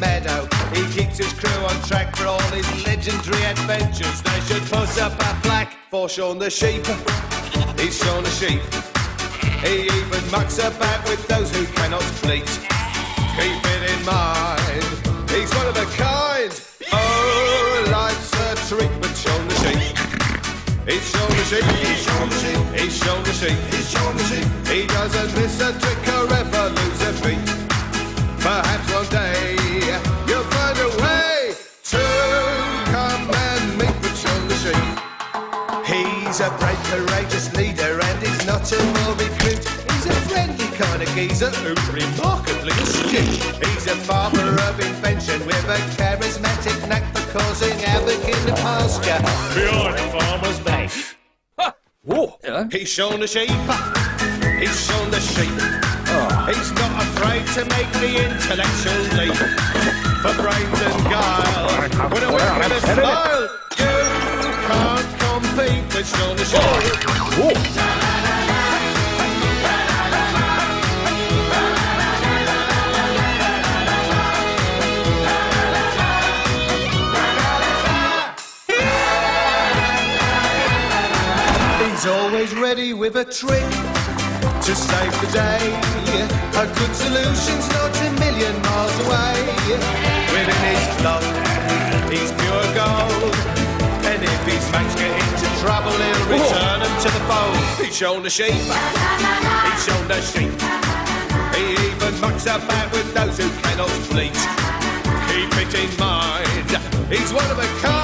meadow. He keeps his crew on track for all his legendary adventures. They should put up a plaque for Shaun the Sheep. He's Shaun the Sheep. He even mucks about with those who cannot bleat. Keep it in mind, he's one of a kind. Oh, life's a trick, but Shaun the Sheep. He's Shaun the Sheep. He's Shaun the Sheep. He's Shaun the Sheep. The Sheep. He doesn't miss a trick or ever a brave, courageous leader and he's not a more recruit. He's a friendly kind of geezer who's remarkably astute. He's a father of invention with a charismatic knack for causing havoc in the pasture. Behind the farmer's back. Whoa. He's Shaun the Sheep. He's Shaun the Sheep. He's not afraid to make the intellectual leap. For brains and guile, with a wink and a smile, you can't with Shaun the Sheep. He's always ready with a trick to save the day. A good solution's not a million miles away. Within his flock, return them to the fold. He's Shaun the sheep. He's Shaun the sheep. He even mucks about with those who cannot bleat. Keep it in mind, he's one of a kind.